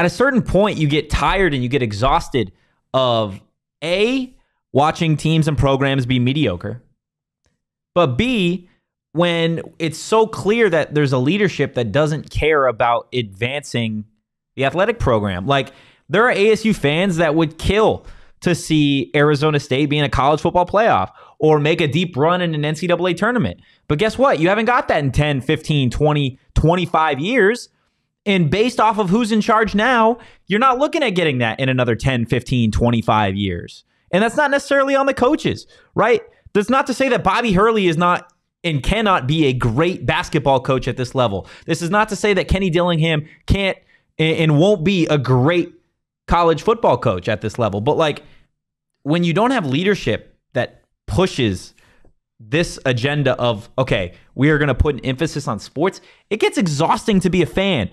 at a certain point, you get tired and you get exhausted of A, watching teams and programs be mediocre, but B, when it's so clear that there's a leadership that doesn't care about advancing the athletic program. Like, there are ASU fans that would kill to see Arizona State be in a college football playoff or make a deep run in an NCAA tournament. But guess what? You haven't got that in 10, 15, 20, 25 years. And based off of who's in charge now, you're not looking at getting that in another 10, 15, 25 years. And that's not necessarily on the coaches, right? That's not to say that Bobby Hurley is not and cannot be a great basketball coach at this level. This is not to say that Kenny Dillingham can't and won't be a great college football coach at this level. But like when you don't have leadership that pushes this agenda of okay, we are going to put an emphasis on sports, it gets exhausting to be a fan.